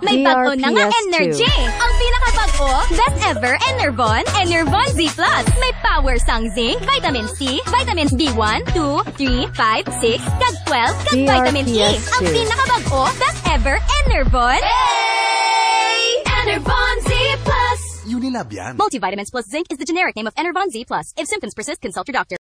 May bago na nga energy! Ang pinakabago, best ever Enervon, Enervon Z+. May power sang zinc, vitamin C, vitamin B1, 2, 3, 5, 6, kag 12, kag vitamin E. Ang pinakabago, best ever Enervon. Hey! Enervon Z+. Unilab yan. Multivitamins plus zinc is the generic name of Enervon Z+. If symptoms persist, consult your doctor.